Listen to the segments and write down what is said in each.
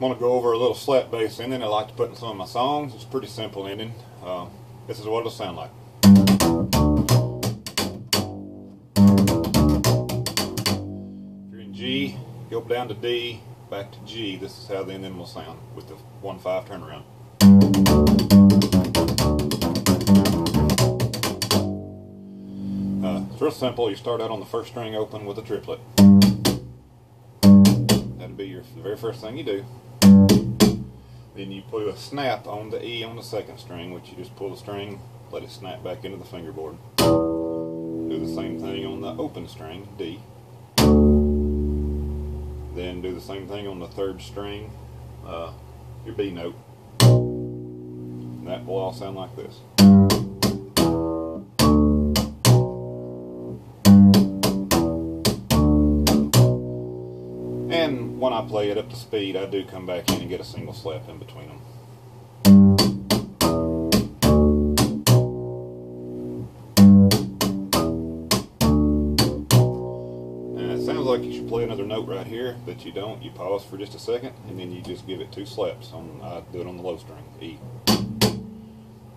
want to go over a little slap bass ending I like to put in some of my songs. It's a pretty simple ending. Uh, this is what it'll sound like. If you're in G, go down to D, back to G. This is how the ending will sound with the 1-5 turnaround. Uh, it's real simple. You start out on the first string open with a triplet. That'll be your the very first thing you do. Then you put a snap on the E on the second string, which you just pull the string, let it snap back into the fingerboard. Do the same thing on the open string, D. Then do the same thing on the third string, uh, your B note. That will all sound like this. I play it up to speed, I do come back in and get a single slap in between them. It sounds like you should play another note right here, but you don't. You pause for just a second, and then you just give it two slaps. On I do it on the low string, E.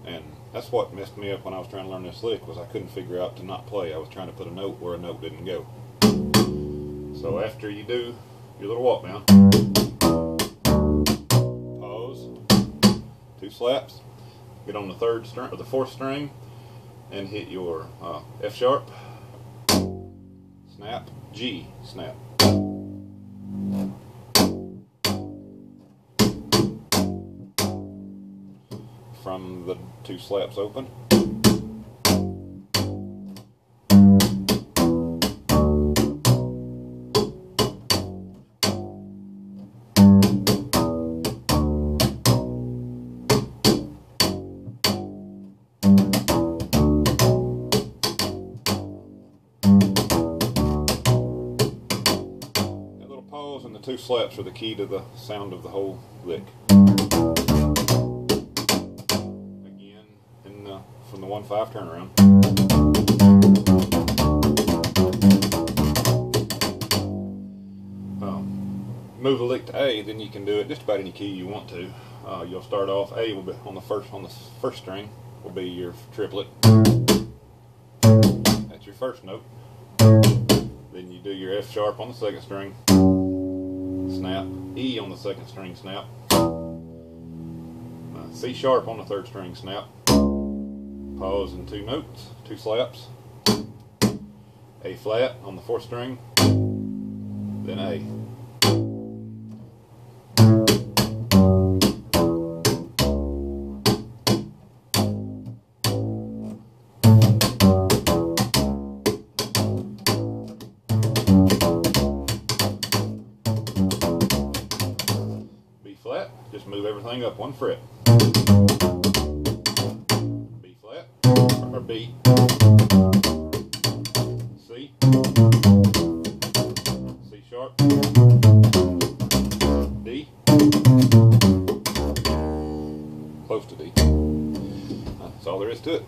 And that's what messed me up when I was trying to learn this lick was I couldn't figure out to not play. I was trying to put a note where a note didn't go. So after you do your little walk down, pause, two slaps, get on the third string or the fourth string, and hit your uh, F sharp, snap, G, snap. From the two slaps open. Two slaps are the key to the sound of the whole lick. Again, in the, from the 1-5 turnaround. Um, move the lick to A, then you can do it just about any key you want to. Uh, you'll start off A will be on the first on the first string will be your triplet. That's your first note. Then you do your F sharp on the second string, snap, E on the second string, snap, uh, C sharp on the third string, snap, pause in two notes, two slaps, A flat on the fourth string, then A. move everything up one fret. B flat, or B, C, C sharp, D, close to D. That's all there is to it.